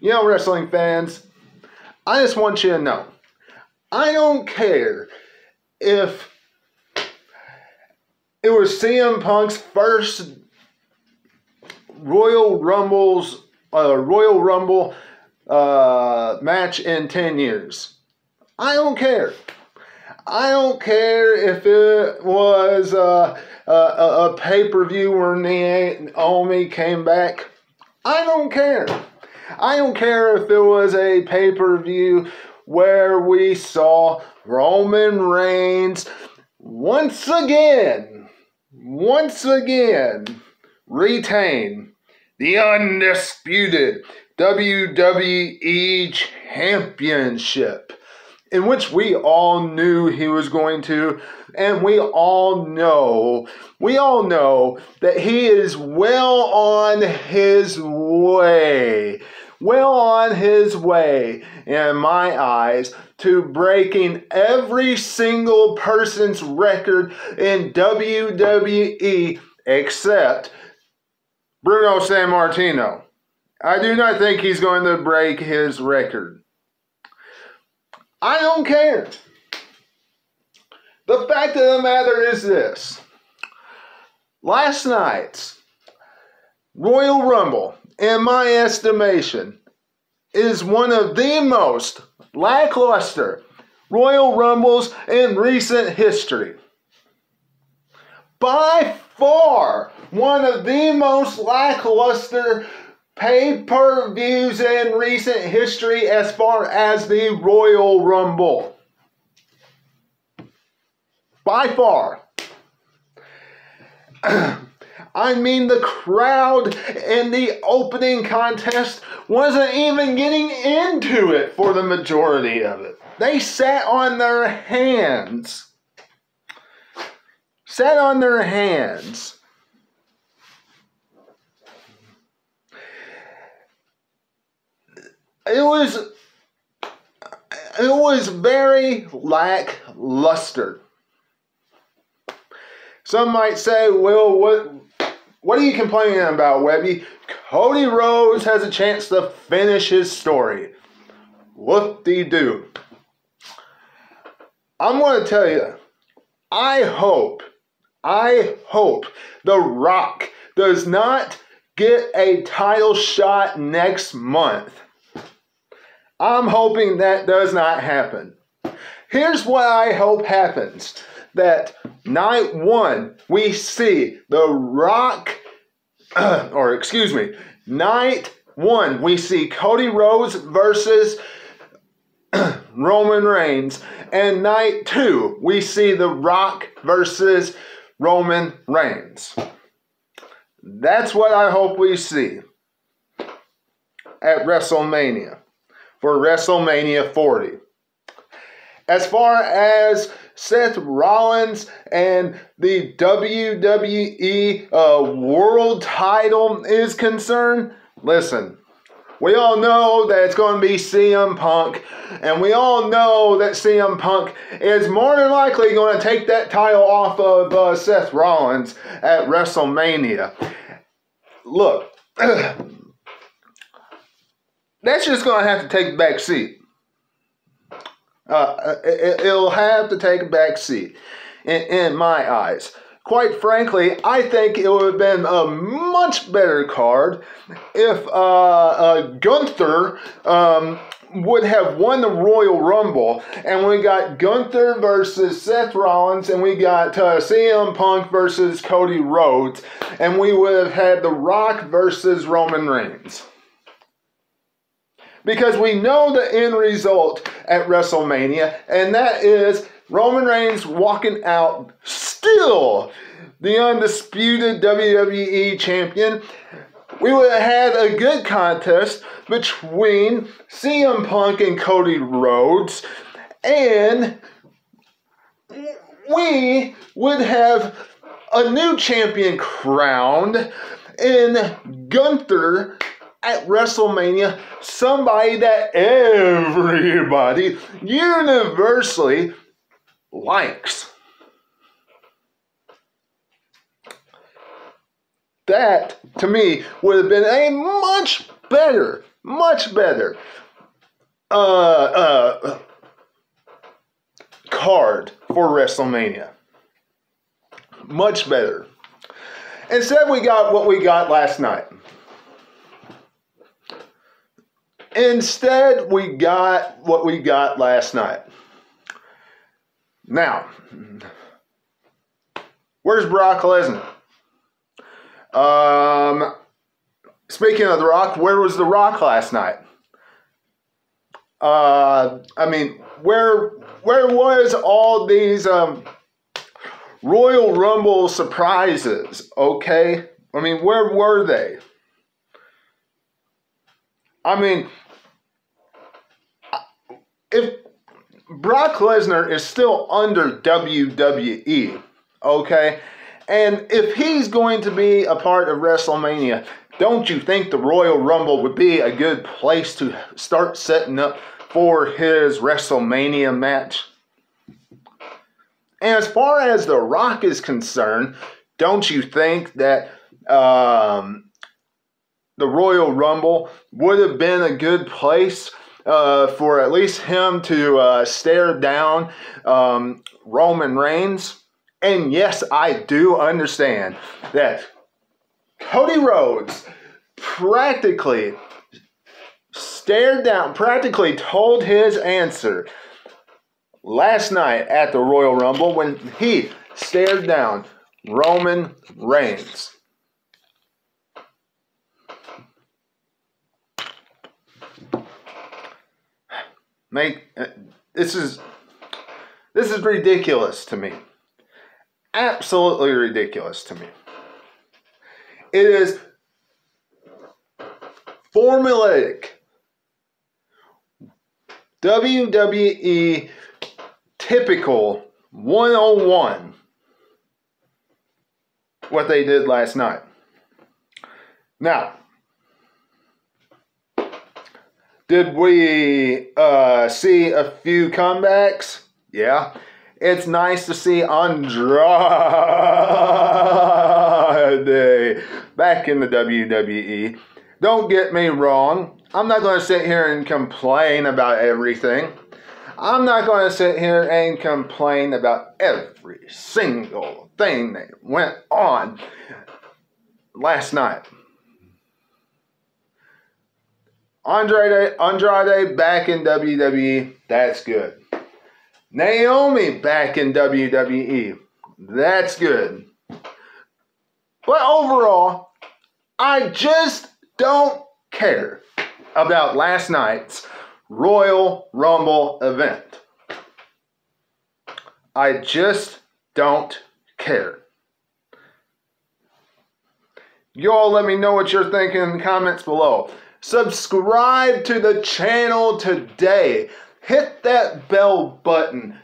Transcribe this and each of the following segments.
You know, wrestling fans, I just want you to know I don't care if it was CM Punk's first Royal Rumbles, uh, Royal Rumble uh, match in 10 years. I don't care. I don't care if it was uh, a, a, a pay per view where Naomi came back. I don't care. I don't care if it was a pay per view where we saw Roman Reigns once again, once again, retain the undisputed WWE Championship in which we all knew he was going to, and we all know, we all know that he is well on his way, well on his way, in my eyes, to breaking every single person's record in WWE except Bruno Sammartino. I do not think he's going to break his record. I don't care. The fact of the matter is this. Last night's Royal Rumble, in my estimation, is one of the most lackluster Royal Rumbles in recent history. By far, one of the most lackluster pay per views in recent history as far as the Royal Rumble. By far. I mean, the crowd in the opening contest wasn't even getting into it for the majority of it. They sat on their hands. Sat on their hands. it was it was very lackluster. Some might say, well, what what are you complaining about, Webby? Cody Rhodes has a chance to finish his story. What do you do. I'm going to tell you, I hope, I hope The Rock does not get a title shot next month. I'm hoping that does not happen. Here's what I hope happens that night one, we see The Rock, or excuse me, night one, we see Cody Rhodes versus Roman Reigns. And night two, we see The Rock versus Roman Reigns. That's what I hope we see at WrestleMania for WrestleMania 40. As far as Seth Rollins and the WWE uh, World title is concerned, listen, we all know that it's going to be CM Punk, and we all know that CM Punk is more than likely going to take that title off of uh, Seth Rollins at WrestleMania. Look, that's just going to have to take back seat. Uh, it, will have to take a back seat in, in, my eyes. Quite frankly, I think it would have been a much better card if uh, uh, Gunther um, would have won the Royal Rumble, and we got Gunther versus Seth Rollins, and we got uh, CM Punk versus Cody Rhodes, and we would have had The Rock versus Roman Reigns because we know the end result at WrestleMania, and that is Roman Reigns walking out still the undisputed WWE champion. We would have had a good contest between CM Punk and Cody Rhodes, and we would have a new champion crowned in Gunther at WrestleMania somebody that everybody universally likes. That, to me, would have been a much better, much better uh, uh, card for WrestleMania. Much better. Instead, we got what we got last night. Instead, we got what we got last night. Now, where's Brock Lesnar? Um, speaking of The Rock, where was The Rock last night? Uh, I mean, where where was all these um, Royal Rumble surprises? Okay, I mean, where were they? I mean, if Brock Lesnar is still under WWE, okay, and if he's going to be a part of WrestleMania, don't you think the Royal Rumble would be a good place to start setting up for his WrestleMania match? And as far as The Rock is concerned, don't you think that um, the Royal Rumble would have been a good place uh, for at least him to uh, stare down um, Roman Reigns? And yes, I do understand that Cody Rhodes practically stared down, practically told his answer last night at the Royal Rumble when he stared down Roman Reigns. Make uh, this is this is ridiculous to me. Absolutely ridiculous to me. It is formulaic. WWE typical 101 what they did last night. Now, did we uh, see a few comebacks? Yeah. It's nice to see Andrade back in the WWE. Don't get me wrong. I'm not going to sit here and complain about everything. I'm not going to sit here and complain about every single thing that went on last night. Andrade, Andrade back in WWE, that's good. Naomi back in WWE, that's good. But overall, I just don't care about last night's Royal Rumble event. I just don't care. You all let me know what you're thinking in the comments below. Subscribe to the channel today. Hit that bell button.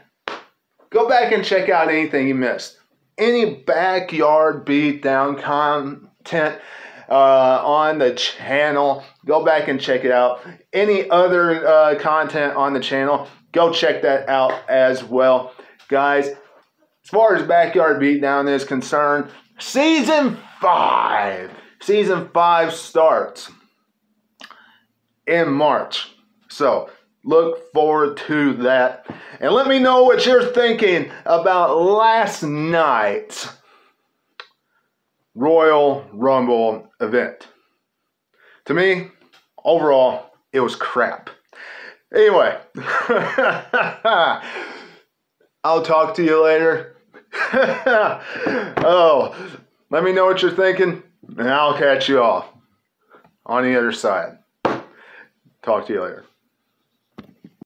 Go back and check out anything you missed. Any backyard beatdown content uh, on the channel. Go back and check it out. Any other uh, content on the channel, go check that out as well. Guys, as far as Backyard Beatdown is concerned, season five, season five starts in March. So look forward to that. And let me know what you're thinking about last night's Royal Rumble event. To me, overall, it was crap. Anyway, I'll talk to you later. oh, let me know what you're thinking, and I'll catch you all on the other side. Talk to you later.